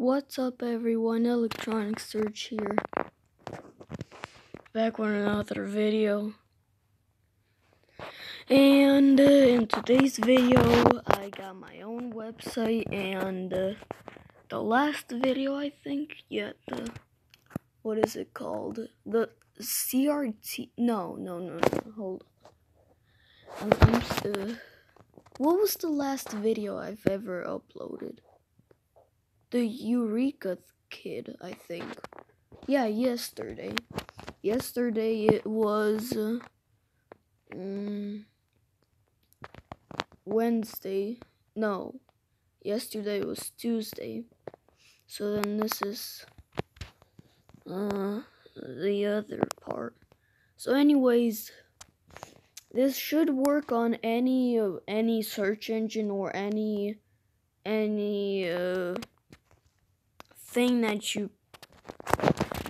What's up, everyone? Electronic Search here. Back with another video. And uh, in today's video, I got my own website, and uh, the last video, I think, yeah, the what is it called? The CRT? No, no, no, no. Hold. On. I'm, I'm uh, what was the last video I've ever uploaded? The Eureka Kid, I think. Yeah, yesterday. Yesterday it was um, Wednesday. No, yesterday was Tuesday. So then this is uh, the other part. So, anyways, this should work on any uh, any search engine or any any uh, thing that you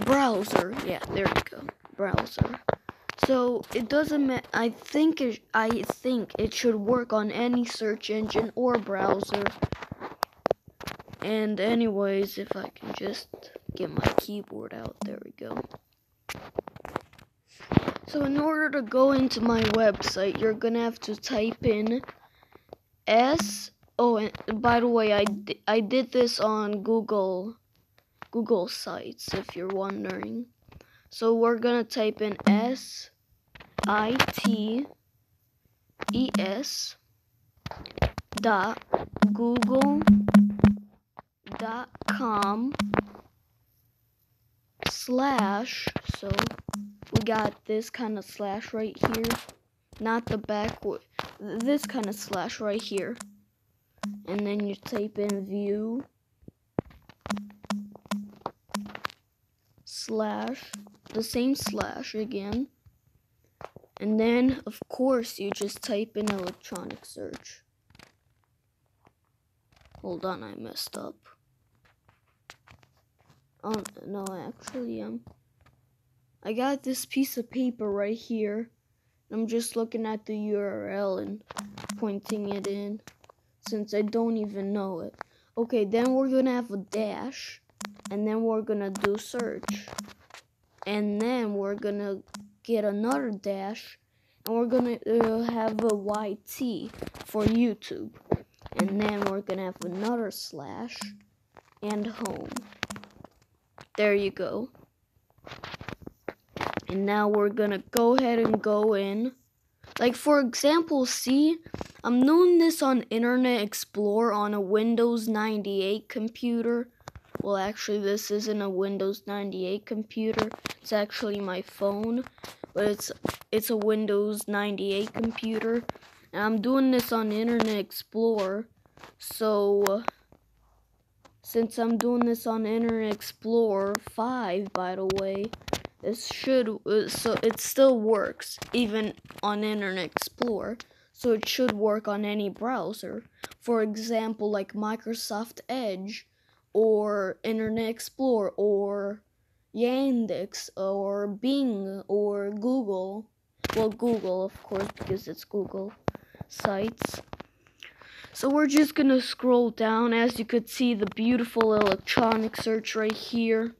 browser. Yeah, there we go. Browser. So it doesn't matter. I think it, I think it should work on any search engine or browser. And anyways, if I can just get my keyboard out, there we go. So in order to go into my website, you're gonna have to type in S. Oh, and by the way, I, I did this on Google Google Sites, if you're wondering. So we're gonna type in S I T E S dot Google dot com slash so we got this kind of slash right here not the back this kind of slash right here and then you type in view slash the same slash again and then of course you just type in electronic search hold on I messed up Oh, no, I actually, um, I got this piece of paper right here. I'm just looking at the URL and pointing it in since I don't even know it. Okay, then we're gonna have a dash and then we're gonna do search. And then we're gonna get another dash and we're gonna uh, have a YT for YouTube. And then we're gonna have another slash and home. There you go. And now we're gonna go ahead and go in. Like for example, see, I'm doing this on Internet Explorer on a Windows 98 computer. Well, actually, this isn't a Windows 98 computer. It's actually my phone, but it's it's a Windows 98 computer. And I'm doing this on Internet Explorer. So since I'm doing this on Internet Explorer 5, by the way, this should, uh, so it still works, even on Internet Explorer, so it should work on any browser. For example, like Microsoft Edge, or Internet Explorer, or Yandex, or Bing, or Google. Well, Google, of course, because it's Google sites. So we're just gonna scroll down as you could see the beautiful electronic search right here.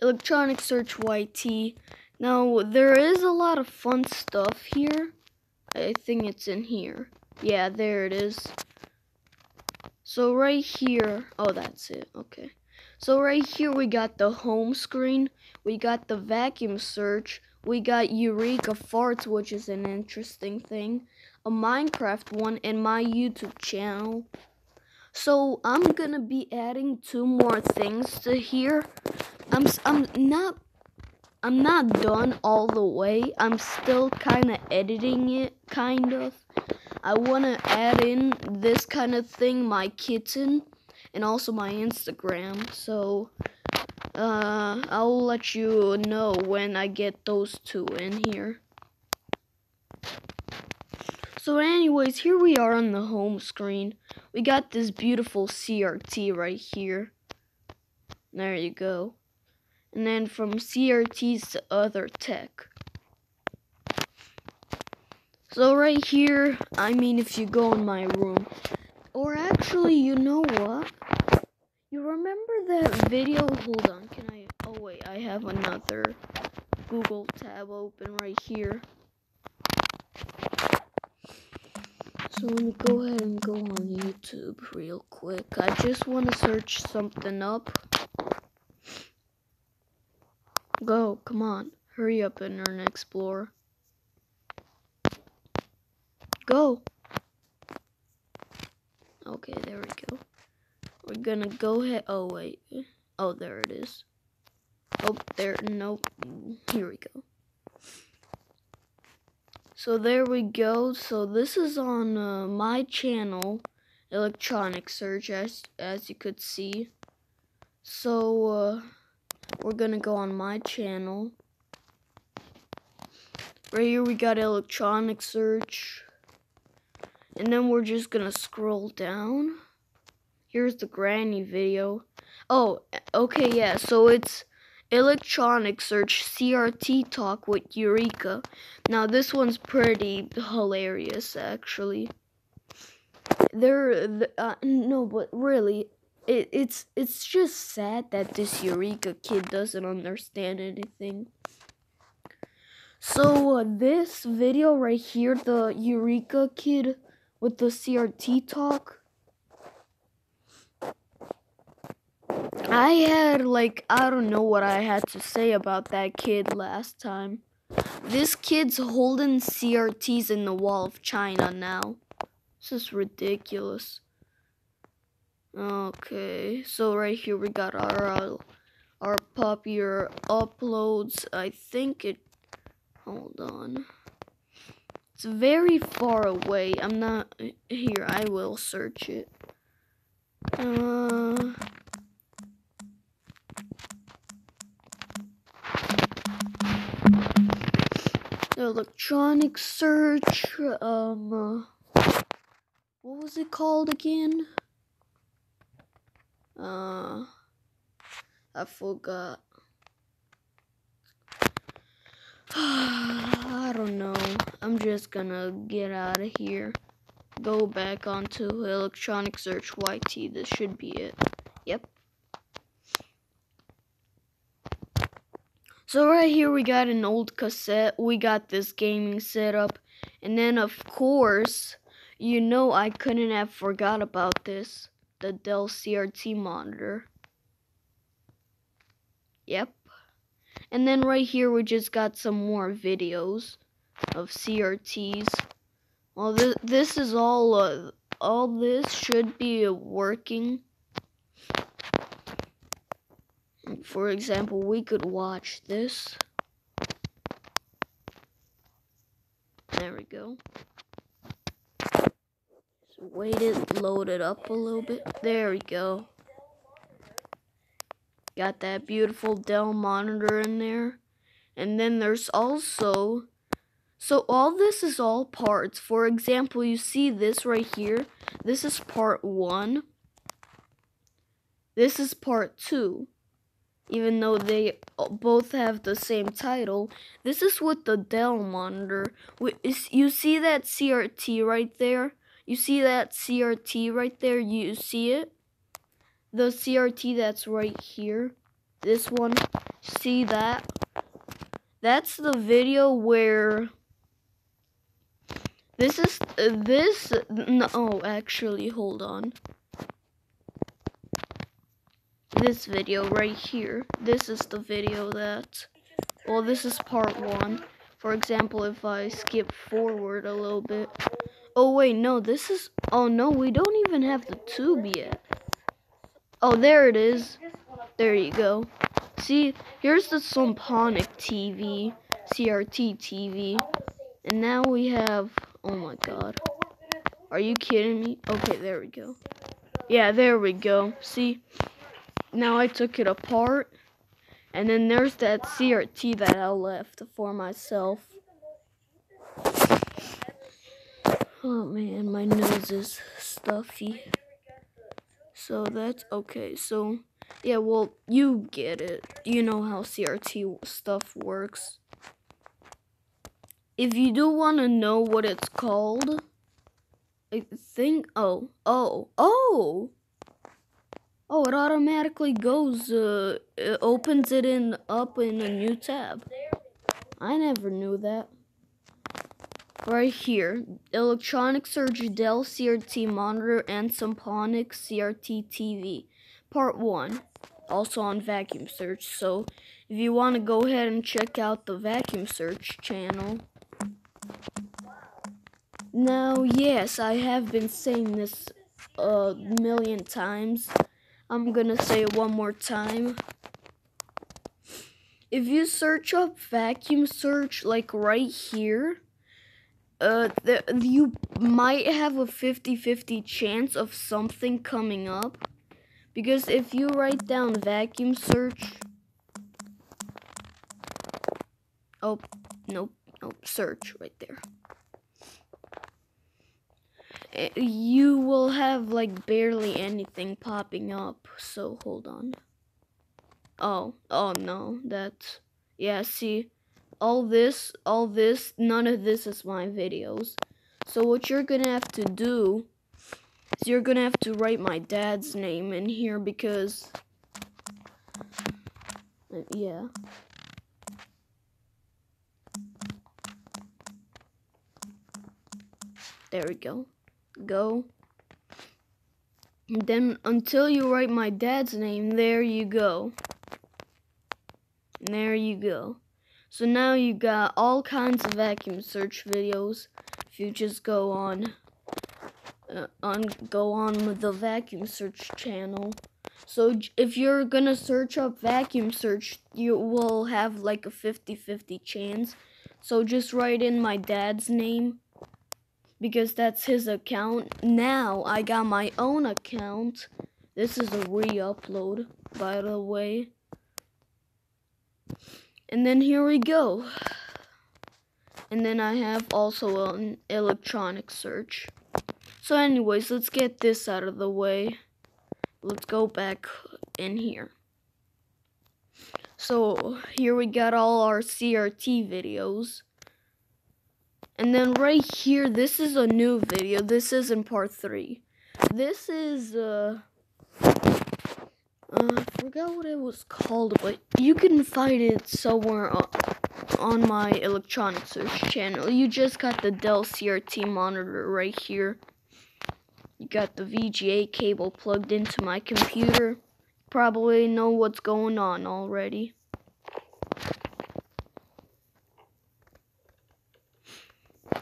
Electronic search YT. Now there is a lot of fun stuff here. I think it's in here. Yeah, there it is. So right here, oh that's it, okay. So right here we got the home screen, we got the vacuum search, we got Eureka Farts, which is an interesting thing a Minecraft one in my YouTube channel. So I'm gonna be adding two more things to here. I'm I'm not I'm not done all the way. I'm still kind of editing it, kind of. I want to add in this kind of thing, my kitten, and also my Instagram. So, uh, I'll let you know when I get those two in here. So anyways, here we are on the home screen. We got this beautiful CRT right here. There you go. And then from CRTs to other tech. So right here, I mean if you go in my room, or actually, you know what? You remember that video? Hold on, can I? Oh wait, I have another Google tab open right here. So let me go ahead and go on YouTube real quick. I just want to search something up. Go, come on. Hurry up, Internet Explorer. Go. Okay, there we go. We're gonna go ahead. Oh, wait. Oh, there it is. Oh, there. Nope. Here we go. So there we go. So this is on uh, my channel, Electronic Search, as, as you could see. So uh, we're gonna go on my channel. Right here we got Electronic Search. And then we're just gonna scroll down. Here's the granny video. Oh, okay, yeah, so it's electronic search CRT talk with Eureka. Now this one's pretty hilarious actually. There, uh, no, but really, it, it's it's just sad that this Eureka kid doesn't understand anything. So uh, this video right here, the Eureka kid with the CRT talk. I had like I don't know what I had to say about that kid last time. This kid's holding CRTs in the wall of China now. This is ridiculous. Okay, so right here we got our uh, our popular uploads. I think it. Hold on. It's very far away. I'm not here. I will search it. Uh. electronic search. Um, uh, what was it called again? Uh, I forgot. I don't know. I'm just gonna get out of here. Go back onto electronic search YT. This should be it. Yep. So right here we got an old cassette. We got this gaming setup. And then of course, you know I couldn't have forgot about this. The Dell CRT monitor. Yep. And then right here we just got some more videos of CRTs. Well, this, this is all, uh, all this should be working for example, we could watch this. There we go. So wait it, load it up a little bit. There we go. Got that beautiful Dell monitor in there. And then there's also, so all this is all parts. For example, you see this right here. This is part one. This is part two even though they both have the same title. This is with the Dell monitor. You see that CRT right there? You see that CRT right there? You see it? The CRT that's right here. This one. See that? That's the video where this is uh, this no actually hold on this video right here. This is the video that, well, this is part one. For example, if I skip forward a little bit. Oh, wait, no, this is, oh, no, we don't even have the tube yet. Oh, there it is. There you go. See, here's the Symphonic TV, CRT TV. And now we have, oh my god. Are you kidding me? Okay, there we go. Yeah, there we go. See, now I took it apart. And then there's that CRT that I left for myself. Oh man, my nose is stuffy. So that's okay. So, yeah, well, you get it. You know how CRT stuff works. If you do want to know what it's called, I think, oh, oh, oh! Oh, it automatically goes, uh, it opens it in up in a new tab. I never knew that. Right here, electronic search Dell CRT monitor and Symphonic CRT TV, part one, also on vacuum search. So if you want to go ahead and check out the vacuum search channel. Now, yes, I have been saying this a million times. I'm gonna say it one more time. If you search up vacuum search, like right here, uh, the, you might have a 50-50 chance of something coming up. Because if you write down vacuum search, oh, nope, nope, search right there. You will have like barely anything popping up. So hold on. Oh, oh no, that's, yeah, see, all this, all this, none of this is my videos. So what you're gonna have to do is you're gonna have to write my dad's name in here because, yeah. There we go go. And then until you write my dad's name, there you go. And there you go. So now you got all kinds of vacuum search videos. If you just go on, uh, on go on with the vacuum search channel. So if you're gonna search up vacuum search, you will have like a 50-50 chance. So just write in my dad's name because that's his account. Now I got my own account. This is a re-upload, by the way. And then here we go. And then I have also an electronic search. So anyways, let's get this out of the way. Let's go back in here. So here we got all our CRT videos. And then right here, this is a new video. This is in part three. This is, uh, uh, I forgot what it was called, but you can find it somewhere on, my electronic search channel. You just got the Dell CRT monitor right here. You got the VGA cable plugged into my computer. Probably know what's going on already.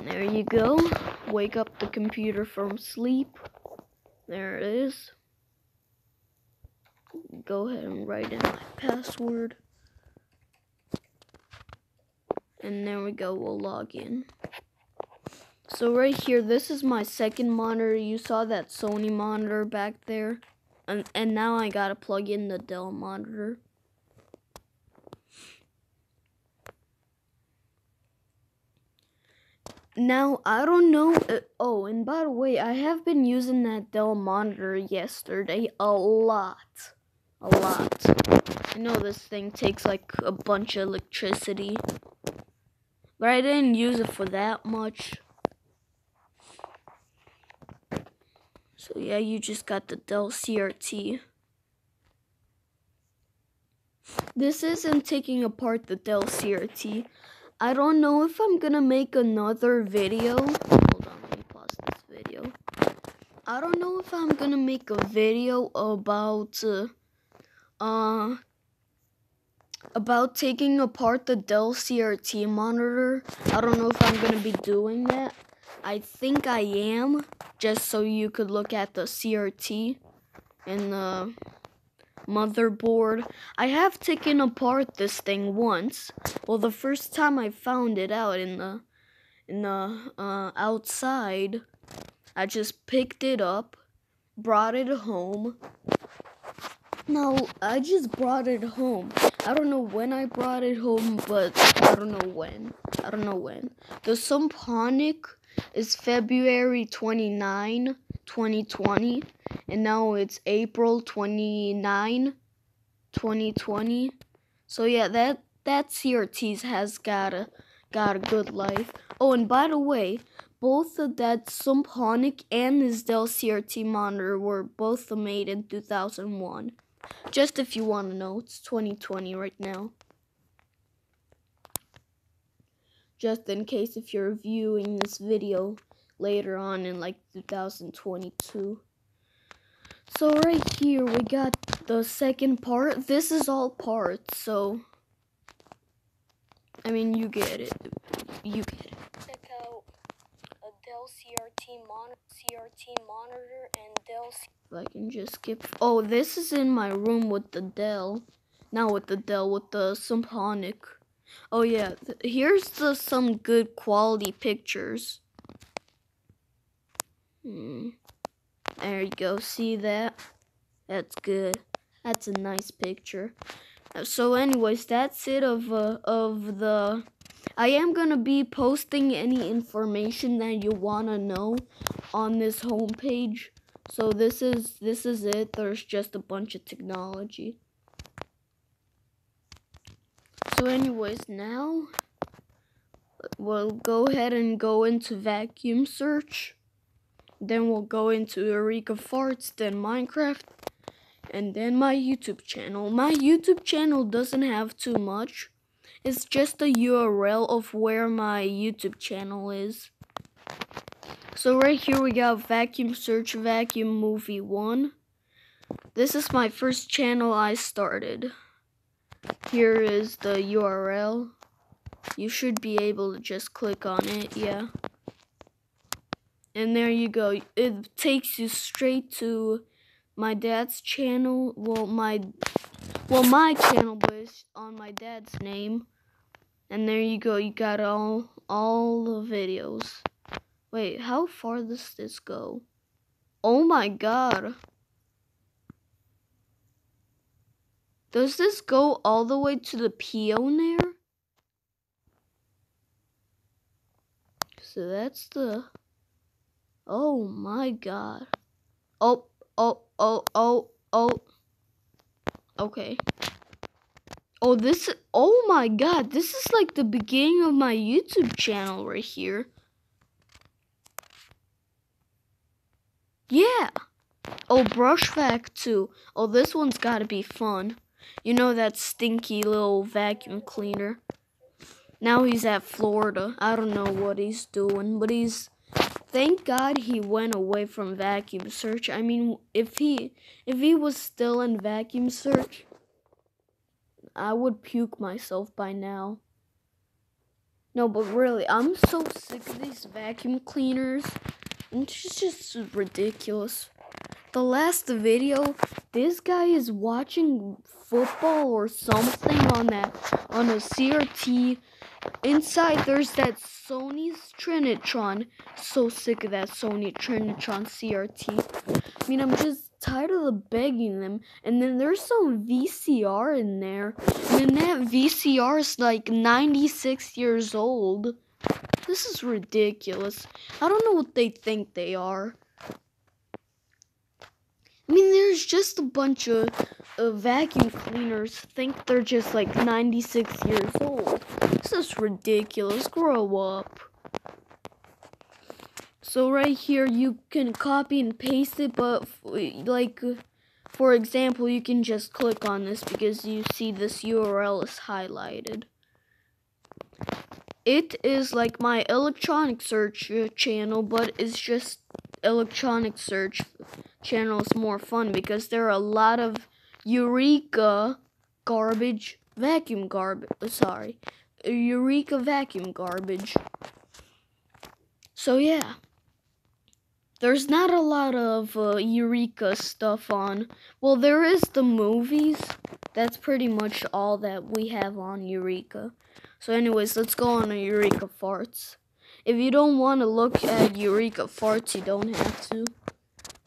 There you go. Wake up the computer from sleep. There it is. Go ahead and write in my password. And there we go, we'll log in. So right here, this is my second monitor. You saw that Sony monitor back there. And, and now I gotta plug in the Dell monitor. Now, I don't know. Uh, oh, and by the way, I have been using that Dell monitor yesterday a lot. A lot. I know this thing takes like a bunch of electricity. But I didn't use it for that much. So yeah, you just got the Dell CRT. This isn't taking apart the Dell CRT. I don't know if I'm gonna make another video. Hold on, let me pause this video. I don't know if I'm gonna make a video about uh, uh about taking apart the Dell CRT monitor. I don't know if I'm gonna be doing that. I think I am, just so you could look at the CRT and the motherboard. I have taken apart this thing once. Well, the first time I found it out in the in the uh, outside, I just picked it up, brought it home. No, I just brought it home. I don't know when I brought it home, but I don't know when. I don't know when. The Symphonic is February 29, 2020 and now it's April 29, 2020. So yeah, that that CRTs has got a got a good life. Oh, and by the way, both of that Symphonic and this Dell CRT monitor were both made in 2001. Just if you want to know, it's 2020 right now. Just in case if you're viewing this video later on in like 2022. So right here we got the second part. This is all parts, so I mean you get it. You get it. Check out a Dell CRT, mon- CRT monitor and Dell. C- If I can just skip. Oh, this is in my room with the Dell. Not with the Dell, with the Symphonic. Oh yeah, th- here's the some good quality pictures. Hmm. There you go. See that? That's good. That's a nice picture. Uh, So, anyways, that's it of uh, of the. I am gonna be posting any information that you wanna know on this homepage. So this is this is it. There's just a bunch of technology. So anyways, now we'll go ahead and go into vacuum search. Then we'll go into Eureka Farts, then Minecraft, and then my YouTube channel. My YouTube channel doesn't have too much. It's just a URL of where my YouTube channel is. So right here we got vacuum search vacuum movie 1. This is my first channel I started. Here is the URL. You should be able to just click on it, yeah. And there you go. It takes you straight to my dad's channel. Well, my well, my channel, but it's on my dad's name. And there you go. You got all all the videos. Wait, how far does this go? Oh my god. Does this go all the way to the Pioneer? So that's the. Oh my god. Oh, oh, oh, oh, oh. Okay. Oh, this. Oh my god. This is like the beginning of my YouTube channel right here. Yeah. Oh, brush vac too. Oh, this one's gotta be fun. You know that stinky little vacuum cleaner. Now he's at Florida. I don't know what he's doing, but he's. Thank God he went away from vacuum search. I mean, if he if he was still in vacuum search, I would puke myself by now. No, but really, I'm so sick of these vacuum cleaners. It's just ridiculous. The last video, this guy is watching football or something on that on a CRT. Inside there's that Sony's Trinitron. So sick of that Sony Trinitron CRT. I mean, I'm just tired of the begging them. And then there's some VCR in there. And that VCR is like 96 years old. This is ridiculous. I don't know what they think they are. I mean, there's just a bunch of uh, vacuum cleaners think they're just like 96 years old. This is ridiculous. Grow up. So right here, you can copy and paste it, but like, for example, you can just click on this because you see this URL is highlighted. It is like my electronic search uh, channel, but it's just electronic search channel is more fun because there are a lot of Eureka garbage, vacuum garbage. Sorry, Eureka vacuum garbage. So yeah, there's not a lot of uh, Eureka stuff on. Well, there is the movies. That's pretty much all that we have on Eureka. So, anyways, let's go on to Eureka Farts. If you don't want to look at Eureka Farts, you don't have to.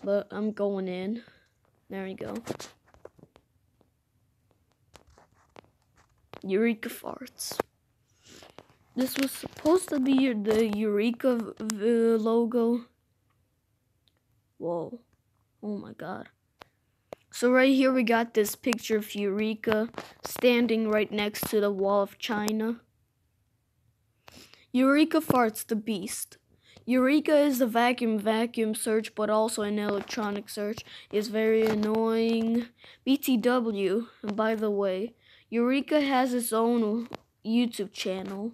But I'm going in. There we go. Eureka Farts. This was supposed to be the Eureka v- uh, logo. Whoa. Oh my god. So right here we got this picture of Eureka standing right next to the wall of China. Eureka farts the beast. Eureka is a vacuum vacuum search, but also an electronic search. It's very annoying. BTW, by the way, Eureka has its own YouTube channel.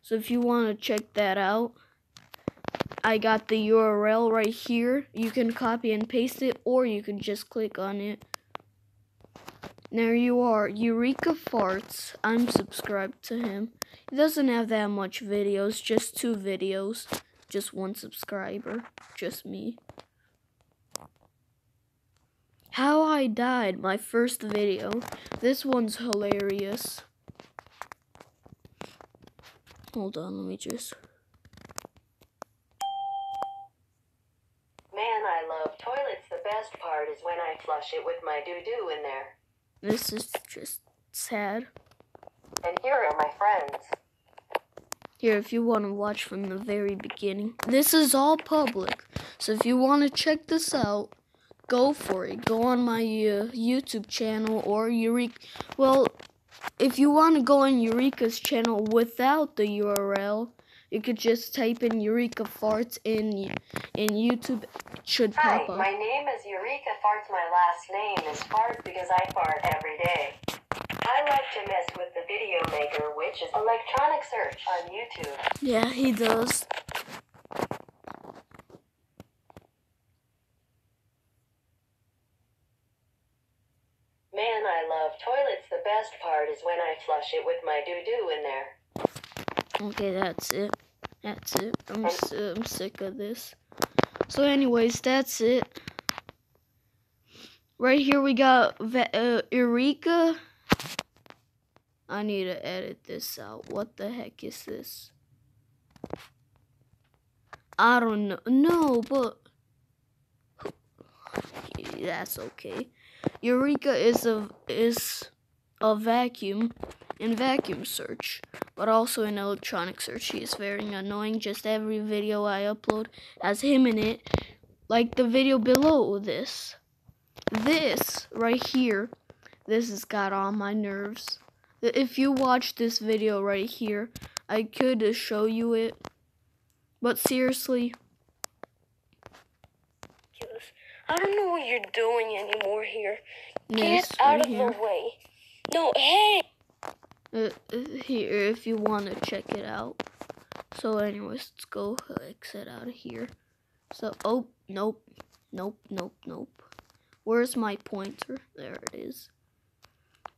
So if you want to check that out, I got the URL right here. You can copy and paste it, or you can just click on it. There you are, Eureka Farts. I'm subscribed to him. He doesn't have that much videos, just two videos. Just one subscriber. Just me. How I died, my first video. This one's hilarious. Hold on, let me just. Man, I love toilets. The best part is when I flush it with my doo doo in there. This is just sad. And here are my friends. Here, if you want to watch from the very beginning, this is all public. So if you want to check this out, go for it. Go on my uh, YouTube channel or Eureka. Well, if you want to go on Eureka's channel without the URL, you could just type in Eureka Farts in in YouTube. It should Hi, pop up. my name is Eureka Farts. My last name is Fart because I fart every day. I like to mess with the video is electronic search on YouTube. Yeah, he does. Man, I love toilets. The best part is when I flush it with my doo doo in there. Okay, that's it. That's it. I'm, I'm sick of this. So, anyways, that's it. Right here we got uh, Eureka. I need to edit this out. What the heck is this? I don't know. No, but that's okay. Eureka is a is a vacuum in vacuum search, but also in electronic search. He is very annoying. Just every video I upload has him in it, like the video below this. This right here, this has got on my nerves. If you watch this video right here, I could show you it, but seriously, I don't know what you're doing anymore here. yes, Get out right of here. the way. No, hey! uh, uh, here if you want to check it out. So, anyways, let's go exit out of here. So, oh, nope, nope, nope, nope. Where's my pointer? There it is.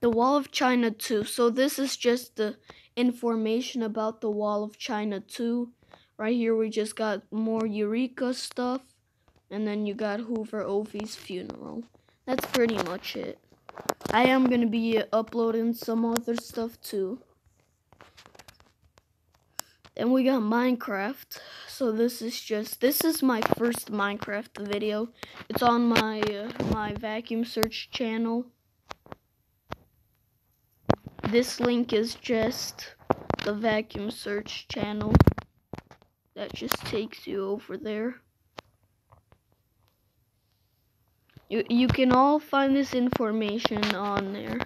The Wall of China 2. So, this is just the information about the Wall of China 2. Right here, we just got more Eureka stuff. And then you got Hoover Ovi's funeral. That's pretty much it. I am gonna be uploading some other stuff too. Then we got Minecraft. So this is just this is my first Minecraft video. It's on my uh, my vacuum search channel. This link is just the vacuum search channel. That just takes you over there. You you can all find this information on there.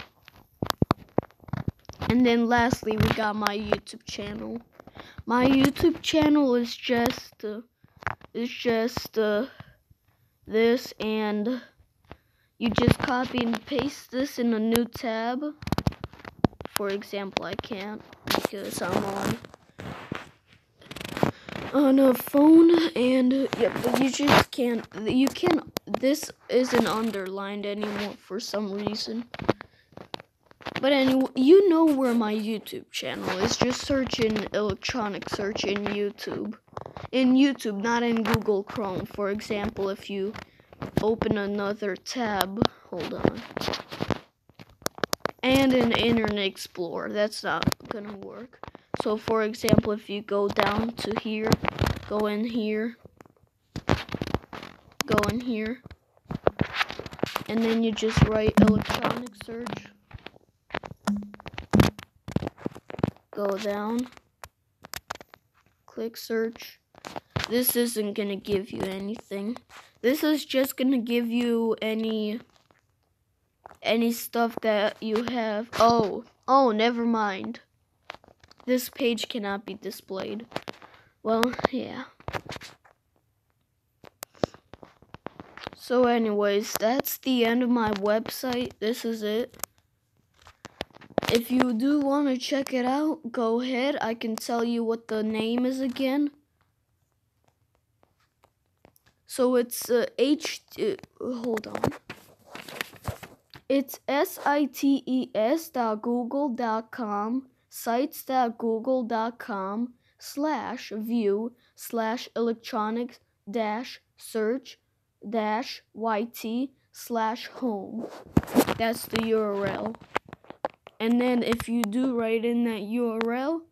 And then lastly, we got my YouTube channel. My YouTube channel is just uh, is just uh, this and you just copy and paste this in a new tab. For example, I can't because I'm on on a phone and yeah, but you just can't you can this isn't underlined anymore for some reason. But anyway, you know where my YouTube channel is. Just search in electronic search in YouTube. In YouTube, not in Google Chrome. For example, if you open another tab, hold on. And an Internet Explorer, that's not gonna work. So, for example, if you go down to here, go in here, go in here, and then you just write electronic search. Go down, click search. This isn't gonna give you anything. This is just gonna give you any any stuff that you have. Oh, oh, never mind. This page cannot be displayed. Well, yeah. So anyways, that's the end of my website. This is it. If you do want to check it out, go ahead. I can tell you what the name is again. So it's uh, H. Uh, hold on google dot com slash view slash electronics dash search dash yt slash home. That's the URL. And then if you do write in that URL,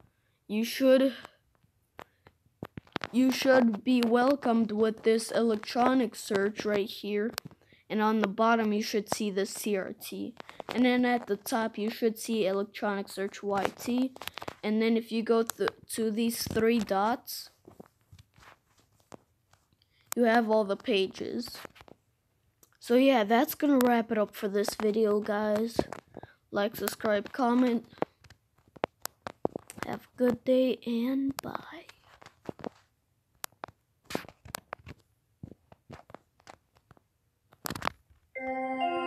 you should you should be welcomed with this electronic search right here. And on the bottom you should see the CRT. And then at the top you should see electronic search YT. And then if you go th to these three dots, you have all the pages. So yeah, that's gonna wrap it up for this video, guys. Like, subscribe, comment. Have a good day, and bye. Música